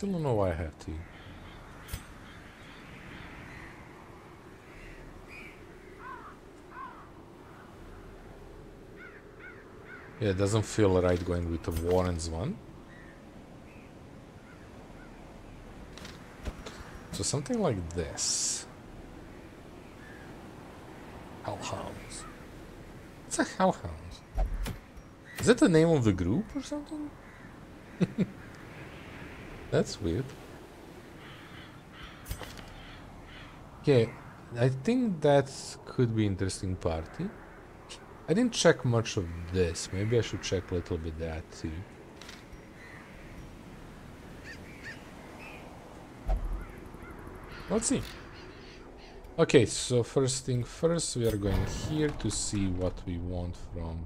still don't know why I have to. Yeah, it doesn't feel right going with the Warren's one. So something like this. Hellhounds. It's a Hellhounds? Is that the name of the group or something? That's weird. Okay, I think that could be interesting party. I didn't check much of this. Maybe I should check a little bit that too. Let's see. Okay, so first thing first, we are going here to see what we want from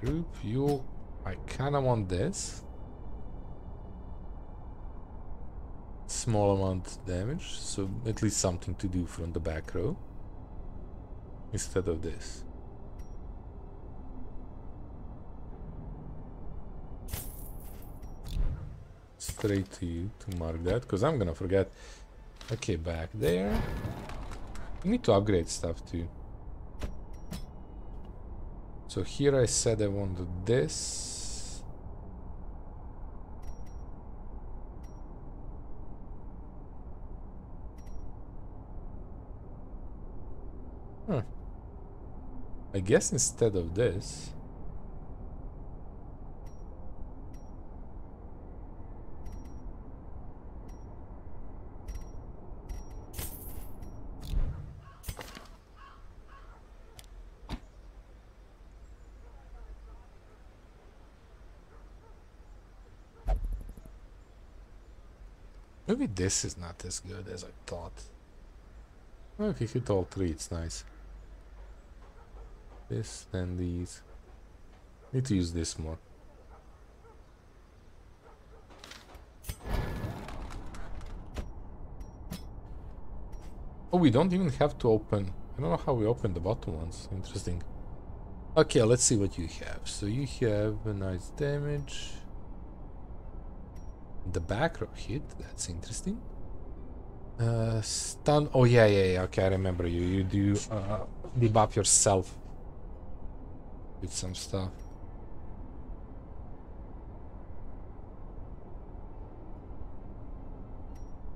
group view. I kinda want this. Small amount damage, so at least something to do from the back row. Instead of this. Straight to you to mark that, because I'm gonna forget. Okay, back there. We need to upgrade stuff too. So here I said I wanted this. Huh. I guess instead of this... Maybe this is not as good as I thought. Well, if you hit all three, it's nice. This, then these. Need to use this more. Oh, we don't even have to open... I don't know how we open the bottom ones. Interesting. Okay, let's see what you have. So you have a nice damage. The back row hit, that's interesting. Uh, stun. Oh yeah, yeah, yeah. Okay, I remember you. You do uh, debuff yourself with some stuff.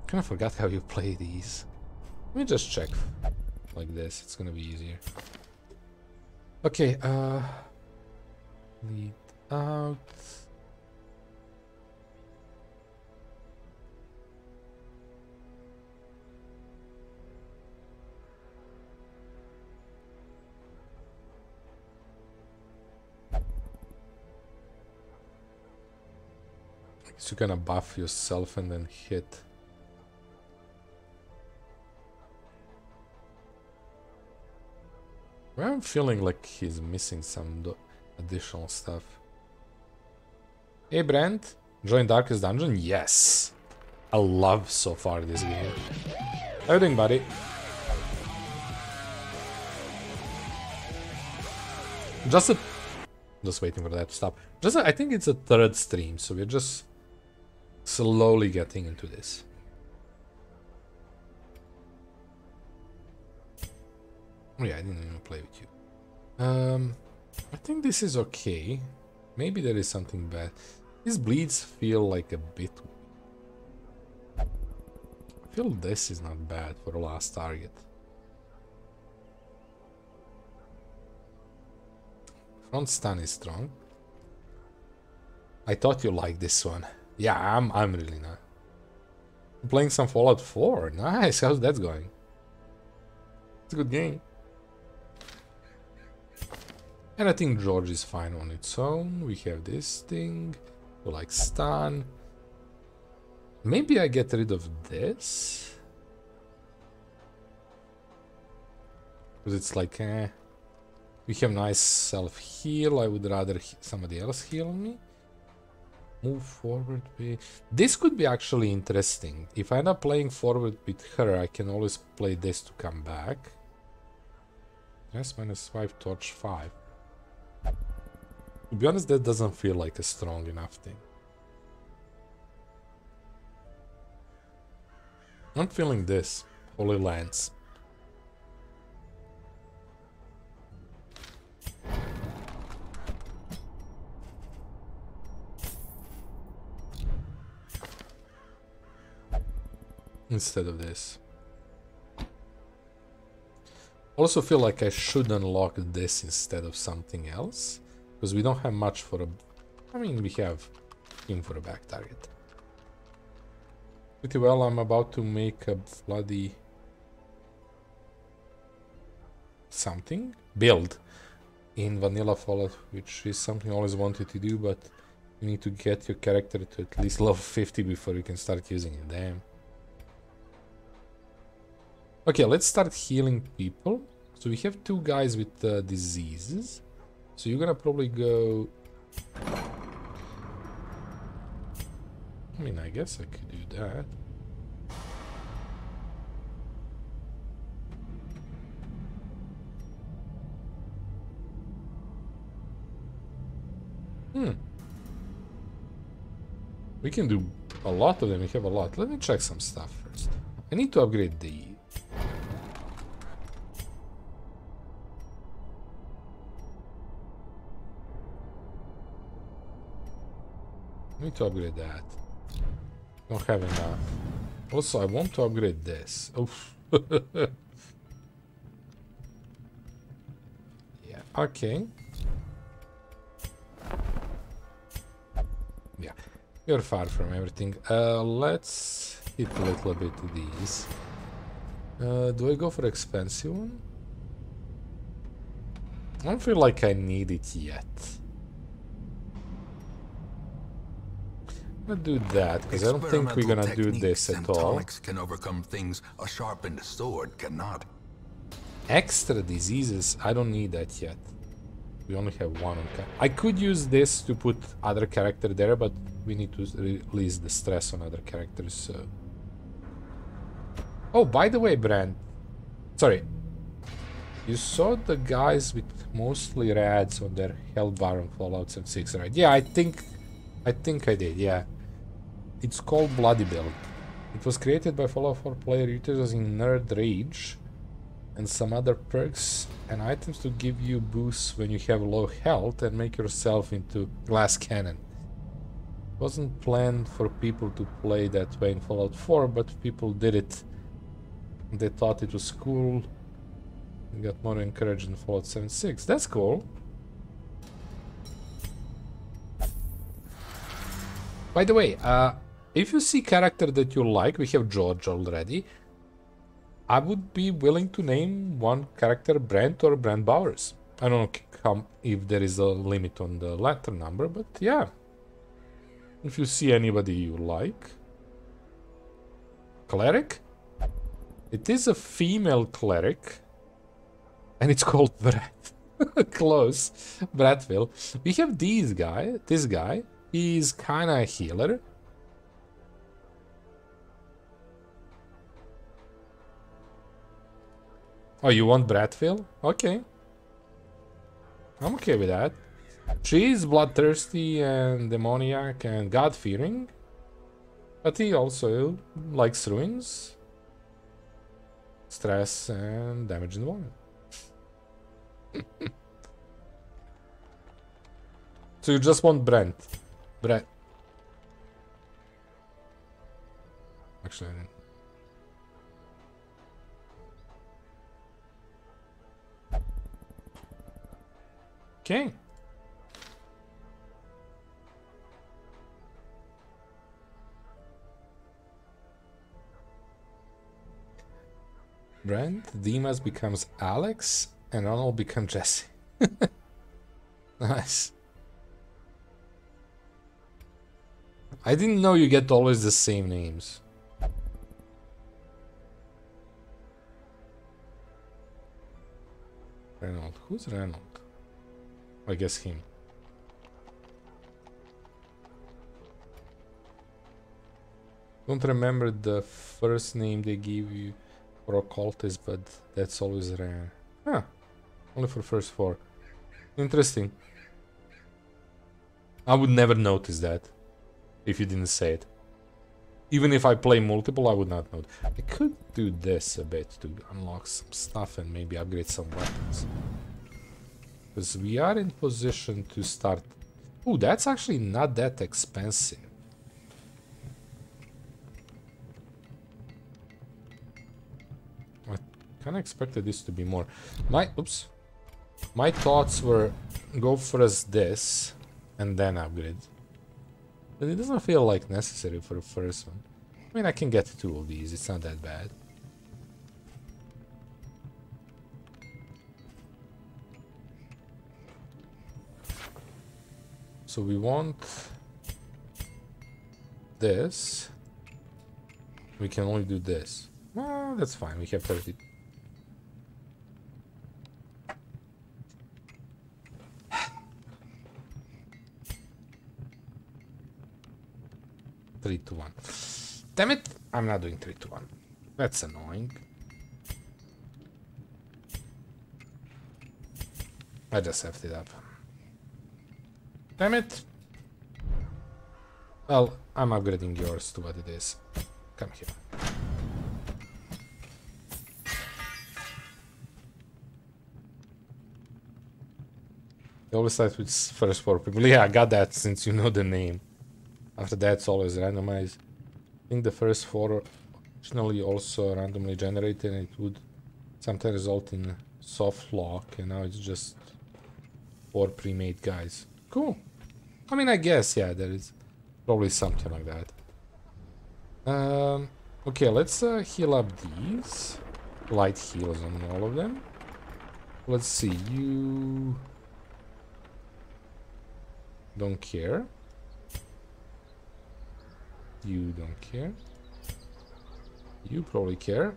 Kind of forgot how you play these. Let me just check like this. It's gonna be easier. Okay. Uh, lead out. So you're gonna buff yourself and then hit. Well, I'm feeling like he's missing some additional stuff. Hey Brent, join Darkest Dungeon? Yes! I love so far this game. How you doing, buddy? Just a... Just waiting for that to stop. Just, a, I think it's a third stream, so we're just slowly getting into this. Oh yeah, I didn't even play with you. Um, I think this is okay. Maybe there is something bad. These bleeds feel like a bit... I feel this is not bad for the last target. Front stun is strong. I thought you liked this one. Yeah, I'm I'm really not. I'm playing some Fallout 4. Nice. How's that going? It's a good game. And I think George is fine on its own. We have this thing. We like stun. Maybe I get rid of this. Because it's like, eh. We have nice self-heal. I would rather somebody else heal me. Move forward with... This could be actually interesting. If I'm not playing forward with her, I can always play this to come back. Yes, minus 5, torch 5. To be honest, that doesn't feel like a strong enough thing. I'm feeling this. Holy Lance. Instead of this. Also feel like I should unlock this instead of something else. Because we don't have much for a... I mean, we have him for a back target. Pretty well, I'm about to make a bloody... Something? Build. In Vanilla Fallout, which is something I always wanted to do, but you need to get your character to at least level 50 before you can start using it. Damn. Okay, let's start healing people. So we have two guys with uh, diseases. So you're gonna probably go... I mean, I guess I could do that. Hmm. We can do a lot of them. We have a lot. Let me check some stuff first. I need to upgrade the need to upgrade that. Don't have enough. Also, I want to upgrade this. Oof. yeah, okay. Yeah, you're far from everything. Uh, let's hit a little bit these. Uh, do I go for expensive one? I don't feel like I need it yet. Gonna do that because I don't think we're gonna do this at all. can overcome things a sharpened sword cannot. Extra diseases, I don't need that yet. We only have one on I could use this to put other character there, but we need to release the stress on other characters, so... Oh, by the way, Brand. Sorry. You saw the guys with mostly rads on their health bar on Fallout 76, right? Yeah, I think... I think I did, yeah. It's called Bloody Belt. It was created by Fallout 4 player utilizing Nerd Rage and some other perks and items to give you boosts when you have low health and make yourself into glass cannon. It wasn't planned for people to play that way in Fallout 4, but people did it. They thought it was cool. and got more encouraged in Fallout 76. That's cool. By the way, uh, if you see character that you like, we have George already. I would be willing to name one character Brent or Brent Bowers. I don't know if there is a limit on the letter number, but yeah. If you see anybody you like. Cleric? It is a female cleric. And it's called Brett. Close. Brattville. We have this guy. This guy. He's kinda a healer. Oh, you want Bradfield? Okay. I'm okay with that. She's bloodthirsty and demoniac and god-fearing. But he also likes ruins, stress and damage environment. so you just want Brent. Brent. Actually, I didn't. Okay. Brent, Dismas becomes Alex, and Reynauld becomes Jesse. nice. I didn't know you get always the same names. Reynauld. Who's Reynauld? I guess him. Don't remember the first name they give you for occultist, but that's always rare. Ah, only for first four. Interesting. I would never notice that if you didn't say it. Even if I play multiple, I would not know. I could do this a bit to unlock some stuff and maybe upgrade some weapons. Because we are in position to start... Oh, that's actually not that expensive. I kind of expected this to be more. My... Oops. My thoughts were go first this and then upgrade. But it doesn't feel like necessary for the first one. I mean, I can get two of these, it's not that bad. So we want this. We can only do this. Well, that's fine, we have 30 3 to 1. Damn it! I'm not doing 3 to 1. That's annoying. I just left it up. Damn it! Well, I'm upgrading yours to what it is. Come here. Always start with first four people. Yeah, I got that since you know the name. After that, it's always randomized. I think the first four originally also randomly generated and it would sometimes result in soft lock and now it's just four pre-made guys. Cool. I mean, I guess, yeah, there is probably something like that. Um, okay, let's uh, heal up these. Light heals on all of them. Let's see, you... Don't care. You don't care. You probably care.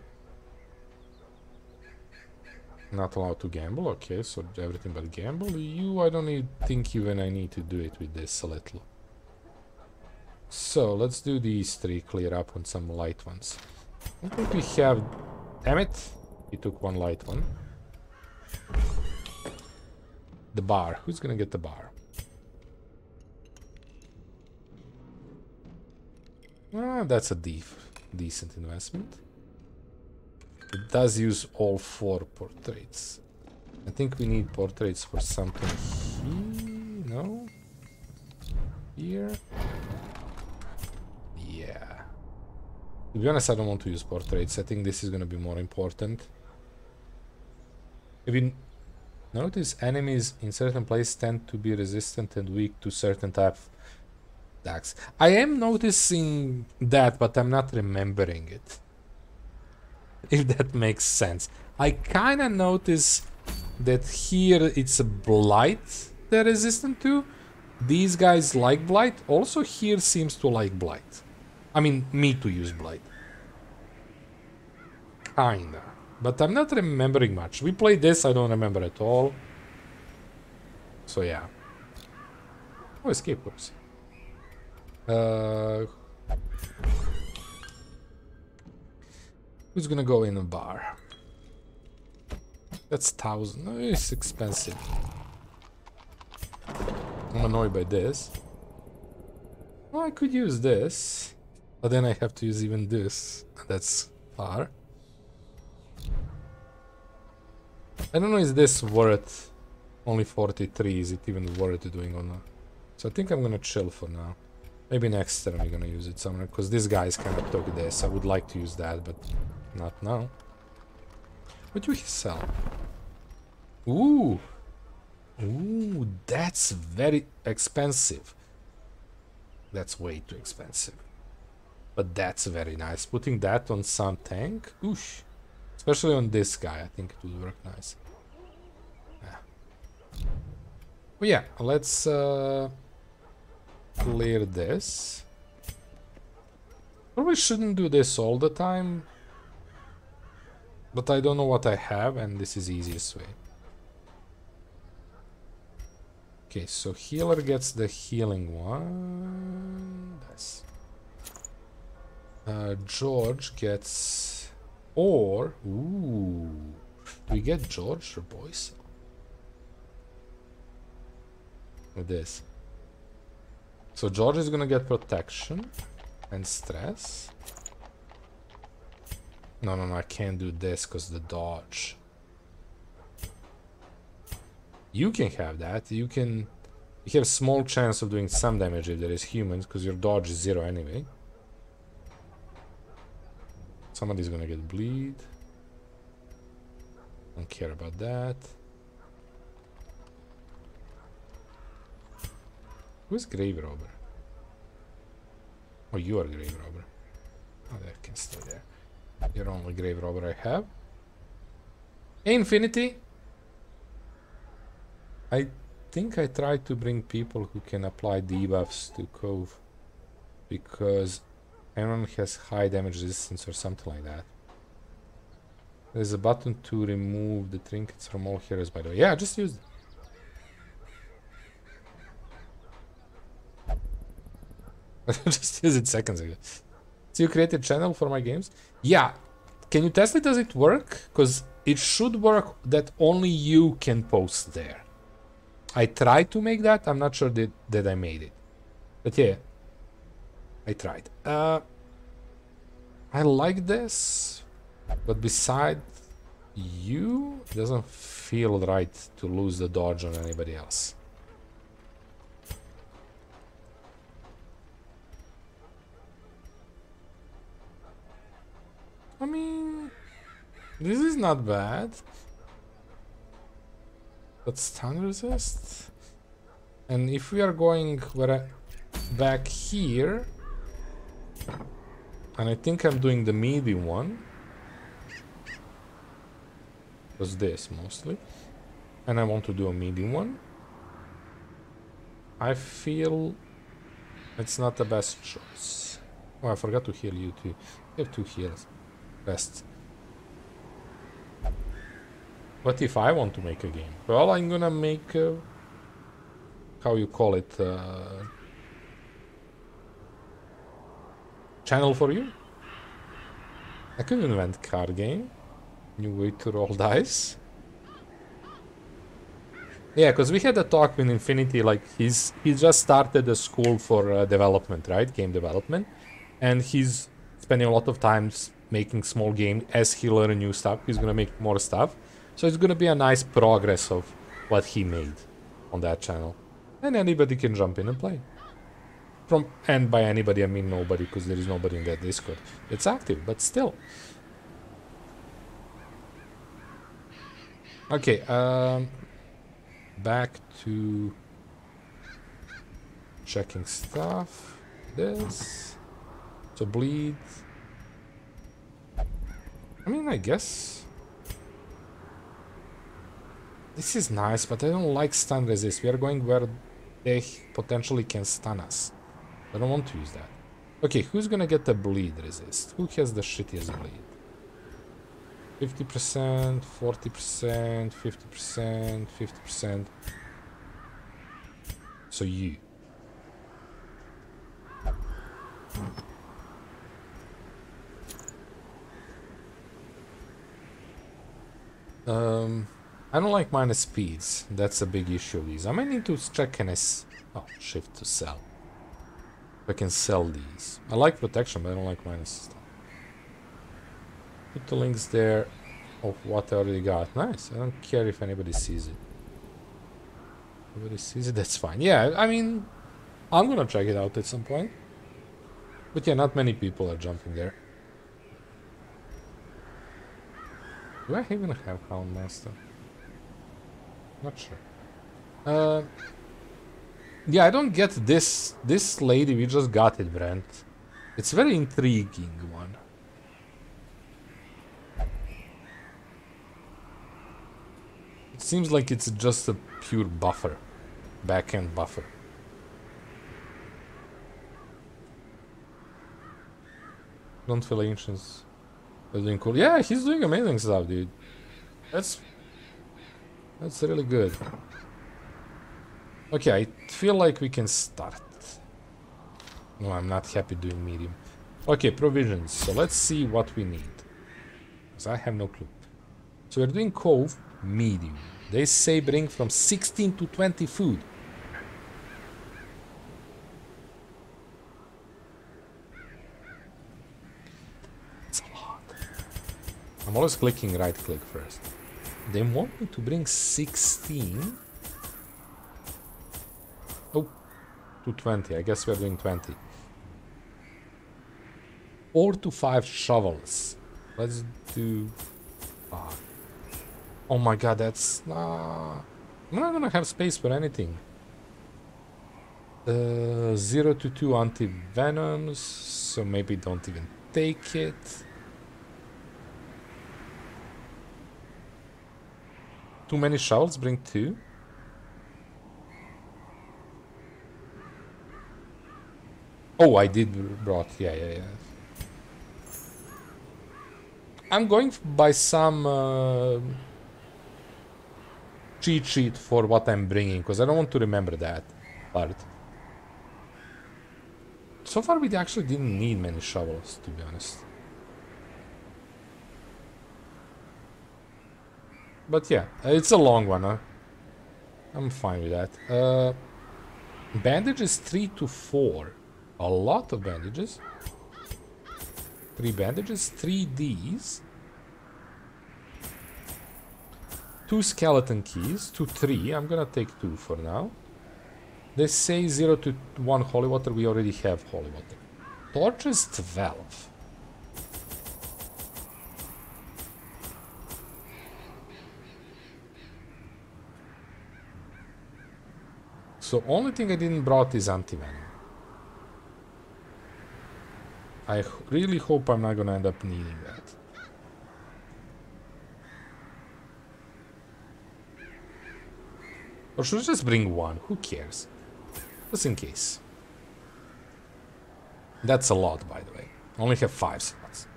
Not allowed to gamble, okay, so everything but gamble. You, I don't need, think even I need to do it with this a little. So, let's do these three, clear up on some light ones. I think we have... Damn it! He took one light one. The bar. Who's gonna get the bar? Ah, that's a decent investment. It does use all four portraits. I think we need portraits for something here. No? Here? Yeah. To be honest, I don't want to use portraits. I think this is going to be more important. If you notice, enemies in certain places tend to be resistant and weak to certain type of I am noticing that, but I'm not remembering it. If that makes sense. I kinda notice that here it's a blight they're resistant to. These guys like blight. Also here seems to like blight. I mean, me to use blight. Kinda. But I'm not remembering much. We played this, I don't remember at all. So yeah. Oh, escape course. Uh, who's gonna go in a bar? That's thousand. It's expensive. I'm annoyed by this. Well, I could use this, but then I have to use even this. That's far. I don't know, is this worth only 43? Is it even worth doing or not? So I think I'm gonna chill for now. Maybe next turn I'm gonna use it somewhere, because this guy is kind of took this. I would like to use that, but not now. What do we sell? Ooh! Ooh, that's very expensive. That's way too expensive. But that's very nice. Putting that on some tank, oosh. Especially on this guy, I think it would work nice. Yeah. Well, yeah, let's... Uh, clear this. Probably shouldn't do this all the time. But I don't know what I have and this is easiest way. Okay, so healer gets the healing one. This. Uh, George gets... Or... Ooh... Do we get George or Boyce? With this. So George is gonna get protection. And stress. No, no, no, I can't do this because the dodge. You can have that. You can... You have a small chance of doing some damage if there is humans because your dodge is zero anyway. Somebody's gonna get bleed. Don't care about that. Who's grave robber? Oh, you are grave robber. Oh, that can stay there. You're only grave robber I have. Infinity. I think I tried to bring people who can apply debuffs to Cove because everyone has high damage resistance or something like that. There's a button to remove the trinkets from all heroes by the way. Yeah, just use it. just use it seconds ago. So you create a channel for my games? Yeah. Can you test it? Does it work? Because it should work that only you can post there. I tried to make that. I'm not sure that, that I made it. But yeah, I tried. Uh, I like this, but beside you, it doesn't feel right to lose the dodge on anybody else. I mean, this is not bad. But stun resist? And if we are going back here, and I think I'm doing the medium one, was this mostly, and I want to do a medium one, I feel it's not the best choice. Oh, I forgot to heal you too. You have two heals. Best. What if I want to make a game? Well, I'm gonna make... Uh, how you call it? Uh, channel for you? I could invent card game. New way to roll dice. Yeah, because we had a talk with Infinity, like he's he just started a school for uh, development, right? Game development. And he's spending a lot of time making small game as he learn new stuff. He's gonna make more stuff. So it's gonna be a nice progress of what he made on that channel. And anybody can jump in and play. From And by anybody I mean nobody, because there is nobody in that Discord. It's active, but still. Okay, um, back to checking stuff. This. So bleed. I mean, I guess. This is nice, but I don't like stun resist. We are going where they potentially can stun us. I don't want to use that. Okay, who's gonna get the bleed resist? Who has the shittiest bleed? 50%, 40%, 50%, 50%. So you. Um, I don't like minus speeds. That's a big issue of these. I might need to check can I... oh, shift to sell. I can sell these. I like protection, but I don't like minus stuff. Put the links there of what I already got. Nice. I don't care if anybody sees it. Anybody sees it, that's fine. Yeah, I mean, I'm gonna check it out at some point. But yeah, not many people are jumping there. Do I even have Houndmaster? Not sure. Uh, yeah, I don't get this this lady. We just got it, Brent. It's very intriguing one. It seems like it's just a pure buffer, backend buffer. Don't feel ancients doing cool. Yeah, he's doing amazing stuff, dude. That's that's really good. Okay, I feel like we can start. No, I'm not happy doing medium. Okay, provisions. So let's see what we need. Because I have no clue. So we're doing cove, medium. They say bring from 16 to 20 food. I'm always clicking right click first. They want me to bring 16. Oh, to 20. I guess we're doing 20. 4 to 5 shovels. Let's do... Oh my god, that's... Nah. I'm not gonna have space for anything. Uh, 0 to 2 anti-venoms, so maybe don't even take it. Too many shovels, bring two. Oh, I did brought, yeah, yeah, yeah. I'm going by some uh, cheat sheet for what I'm bringing, because I don't want to remember that part. So far we actually didn't need many shovels, to be honest. But yeah, it's a long one, huh? I'm fine with that. Uh, bandages 3 to 4. A lot of bandages. 3 bandages, 3 Ds. 2 skeleton keys, to 3. I'm gonna take 2 for now. They say 0 to 1 holy water, we already have holy water. Torches 12. So only thing I didn't brought is anti-venom. I really hope I'm not gonna end up needing that. Or should I just bring one? Who cares? Just in case. That's a lot, by the way. Only have five slots.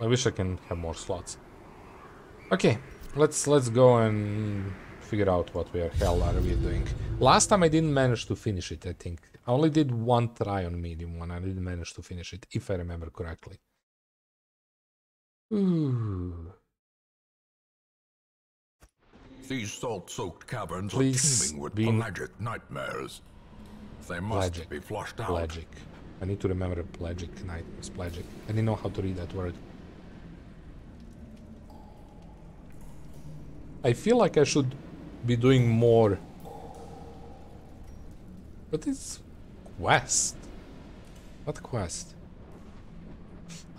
I wish I can have more slots. Okay, let's let's go and figure out what we are hell are we doing. Last time I didn't manage to finish it, I think. I only did one try on medium one. I didn't manage to finish it, if I remember correctly. Ooh. These salt-soaked caverns Please are teeming with be- pelagic nightmares. They must Pelagic. be flushed out. Pelagic. I need to remember pelagic night was pelagic. I didn't know how to read that word. I feel like I should be doing more. But it's quest. What quest?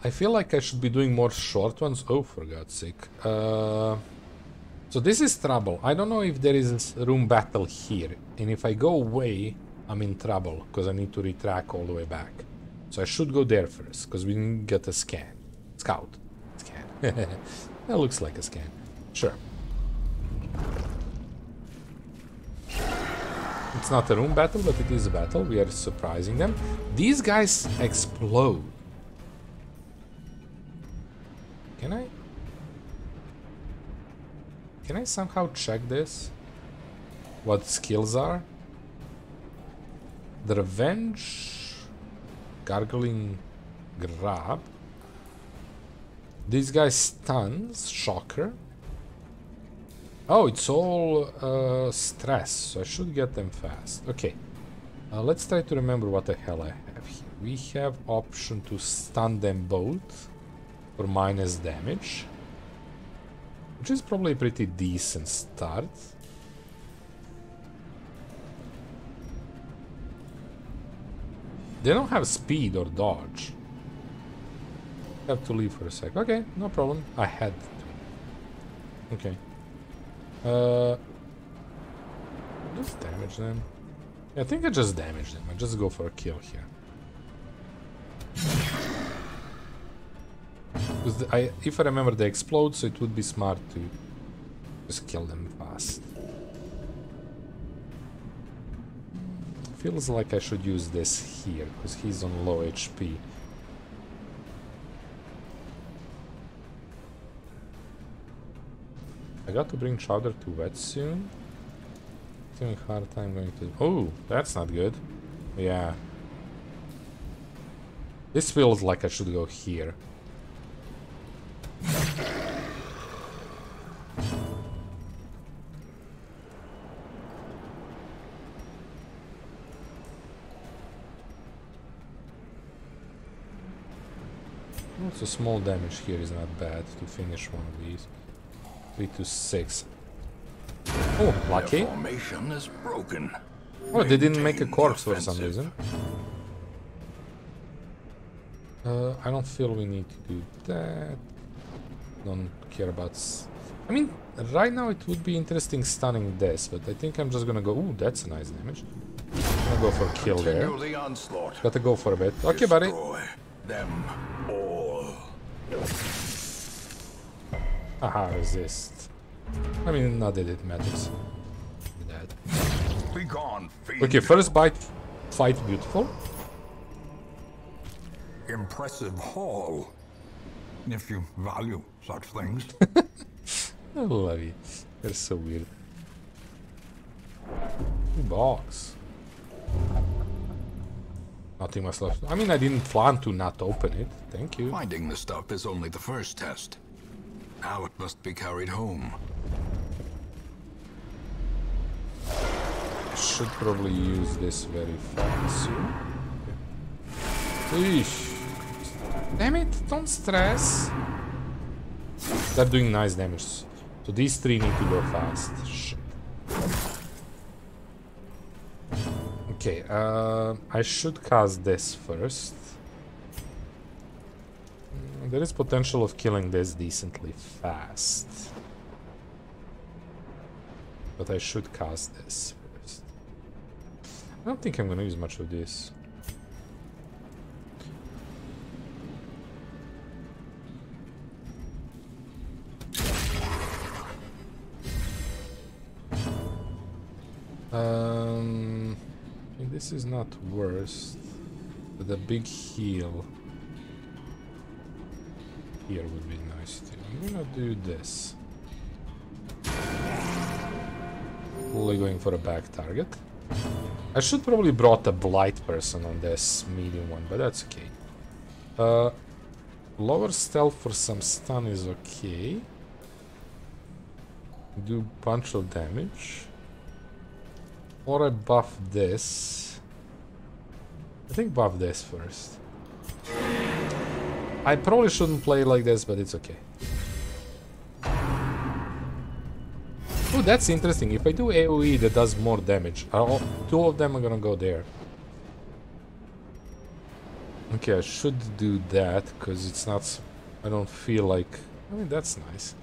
I feel like I should be doing more short ones. Oh, for God's sake. Uh, so this is trouble. I don't know if there is a room battle here. And if I go away, I'm in trouble. Because I need to retrack all the way back. So I should go there first. Because we didn't get a scan. Scout. Scan. that looks like a scan. Sure. It's not a room battle, but it is a battle. We are surprising them. These guys explode. Can I? Can I somehow check this? What skills are? The Revenge... Gargling Grab. This guy stuns. Shocker. Oh, it's all uh, stress, so I should get them fast. Okay, uh, let's try to remember what the hell I have here. We have option to stun them both for minus damage, which is probably a pretty decent start. They don't have speed or dodge. Have to leave for a sec. Okay, no problem. I had to. Okay. Uh, just damage them. I think I just damage them. I just go for a kill here. I, if I remember, they explode, so it would be smart to just kill them fast. Feels like I should use this here, because he's on low HP. Got to bring Chowder to wet soon. Having hard time going to... Oh, that's not good. Yeah. This feels like I should go here. Also, small damage here is not bad to finish one of these. 3 to 6. Oh, lucky. Their formation is broken. Oh, they didn't make a corpse for some reason. Uh, I don't feel we need to do that. Don't care about... s- I mean, right now it would be interesting stunning this, but I think I'm just gonna go... Ooh, that's a nice damage. I'm gonna go for a kill there. Continue the onslaught. Gotta go for a bit. Okay, buddy. Them Aha, resist. I mean, not that it matters. Gone. Okay, first bite, fight beautiful. Impressive haul. If you value such things. I love you. They're so weird. Box. Nothing much left. I mean, I didn't plan to not open it. Thank you. Finding the stuff is only the first test. Now it must be carried home. Should probably use this very fast Eesh. Damn it, don't stress. They're doing nice damage. So these three need to go fast. Shit. Okay, uh, I should cast this first. There is potential of killing this decently fast. But I should cast this first. I don't think I'm gonna use much of this. Um, this is not worst, but a big heal here would be nice too. I'm gonna do this. Only going for a back target. I should probably brought a blight person on this medium one, but that's okay. Uh, lower stealth for some stun is okay. Do bunch of damage. Or I buff this. I think buff this first. I probably shouldn't play like this, but it's okay. Oh, that's interesting. If I do AoE that does more damage, all, two of them are gonna go there. Okay, I should do that, because it's not... I don't feel like... I mean, that's nice.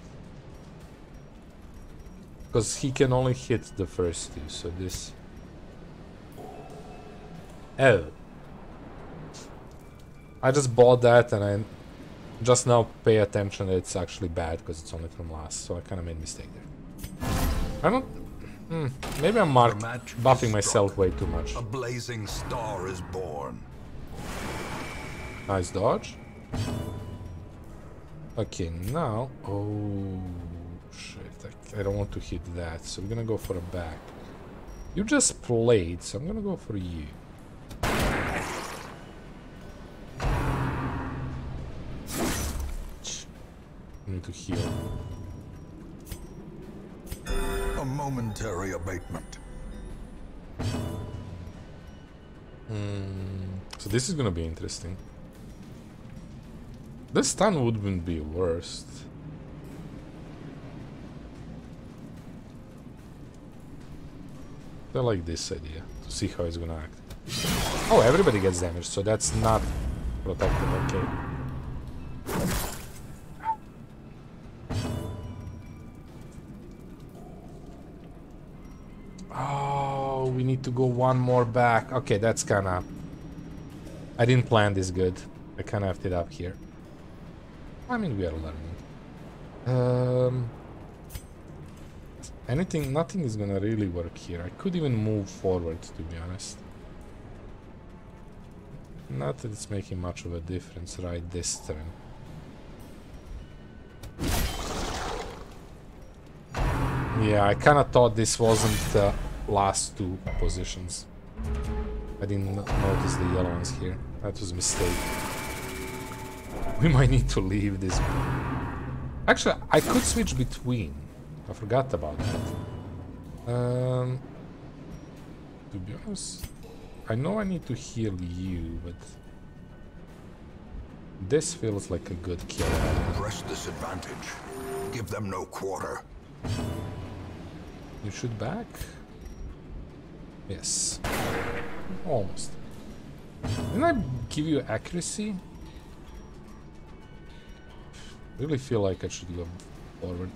Because he can only hit the first two, so this... Oh. I just bought that and I just now pay attention that it's actually bad because it's only from last, so I kind of made a mistake there. I don't... Hmm, maybe I'm mark The match is buffing myself way too much. A blazing star is born. Nice dodge. Okay, now... Oh, shit. I, I don't want to hit that, so I'm gonna go for a back. You just played, so I'm gonna go for you. Need to heal. A momentary abatement. Hmm, so this is gonna be interesting. This stun wouldn't be worst. I like this idea, to see how it's gonna act. Oh, everybody gets damaged, so that's not protected, okay. To go one more back. Okay, that's kinda... I didn't plan this good. I kinda effed it up here. I mean, we are learning. Um... Anything, nothing is gonna really work here. I could even move forward, to be honest. Not that it's making much of a difference right this turn. Yeah, I kinda thought this wasn't the last two positions. I didn't notice the yellow ones here. That was a mistake. We might need to leave this. Actually, I could switch between. I forgot about that. Um, to be honest, I know I need to heal you, but This feels like a good kill. Press this advantage. Give them no quarter. You shoot back? Yes. Almost. Didn't I give you accuracy? Really feel like I should go forward.